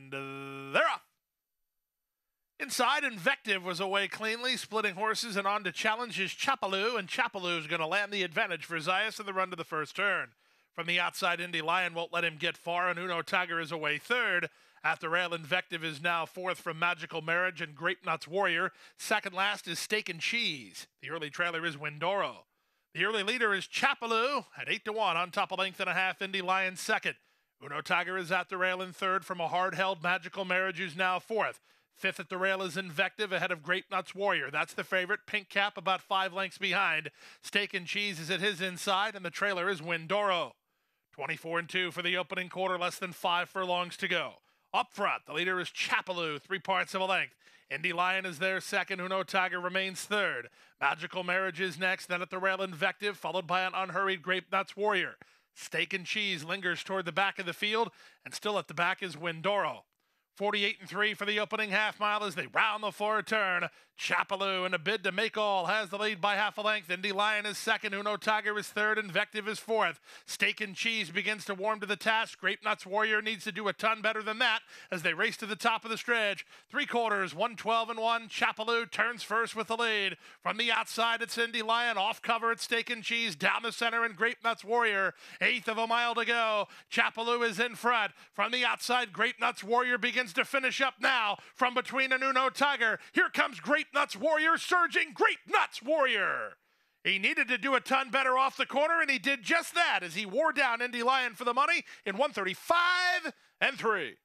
And they're off. Inside, Invective was away cleanly, splitting horses and on to challenge is Chapaloo, and Chapaloo's going to land the advantage for Zayas in the run to the first turn. From the outside, Indy Lion won't let him get far, and Uno Tiger is away third. After rail, Invective is now fourth from Magical Marriage and Grape Nuts Warrior. Second last is Steak and Cheese. The early trailer is Windoro. The early leader is Chapaloo at 8 to 1 on top of length and a half. Indy Lion second. Uno Tiger is at the rail in third from a hard held Magical Marriage, who's now fourth. Fifth at the rail is Invective ahead of Grape Nuts Warrior. That's the favorite. Pink Cap about five lengths behind. Steak and Cheese is at his inside, and the trailer is Windoro. 24 and 2 for the opening quarter, less than five furlongs to go. Up front, the leader is Chapaloo, three parts of a length. Indy Lion is there second. Uno Tiger remains third. Magical Marriage is next. Then at the rail, Invective, followed by an unhurried Grape Nuts Warrior. Steak and Cheese lingers toward the back of the field, and still at the back is Windoro. 48 and 3 for the opening half mile as they round the forward turn. Chapaloo in a bid to make all has the lead by half a length. Indy Lion is second. Uno Tiger is third. Invective is fourth. Steak and Cheese begins to warm to the task. Grape Nuts Warrior needs to do a ton better than that as they race to the top of the stretch. Three quarters, 112 and 1. Chapaloo turns first with the lead. From the outside, it's Indy Lion. Off cover, it's Steak and Cheese. Down the center, and Grape Nuts Warrior. Eighth of a mile to go. Chapaloo is in front. From the outside, Grape Nuts Warrior to finish up now. From between an Uno Tiger, here comes Grape Nuts Warrior surging. Grape Nuts Warrior. He needed to do a ton better off the corner, and he did just that as he wore down Indy Lion for the money in 135 and 3.